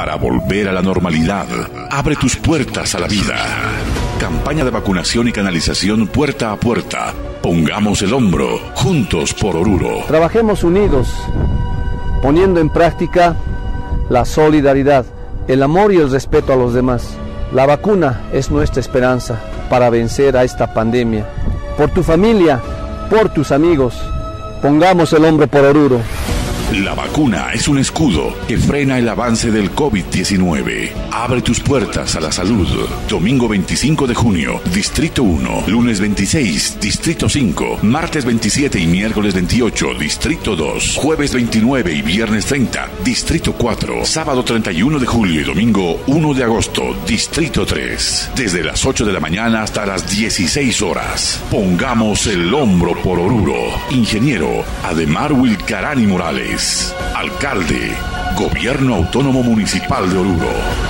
para volver a la normalidad. Abre tus puertas a la vida. Campaña de vacunación y canalización puerta a puerta. Pongamos el hombro, juntos por Oruro. Trabajemos unidos, poniendo en práctica la solidaridad, el amor y el respeto a los demás. La vacuna es nuestra esperanza para vencer a esta pandemia. Por tu familia, por tus amigos, pongamos el hombro por Oruro. La vacuna es un escudo que frena el avance del COVID-19. Abre tus puertas a la salud. Domingo 25 de junio, Distrito 1. Lunes 26, Distrito 5. Martes 27 y miércoles 28, Distrito 2. Jueves 29 y viernes 30, Distrito 4. Sábado 31 de julio y domingo 1 de agosto, Distrito 3. Desde las 8 de la mañana hasta las 16 horas. Pongamos el hombro por Oruro. Ingeniero Ademar Wilcarani Morales. Alcalde, Gobierno Autónomo Municipal de Oruro.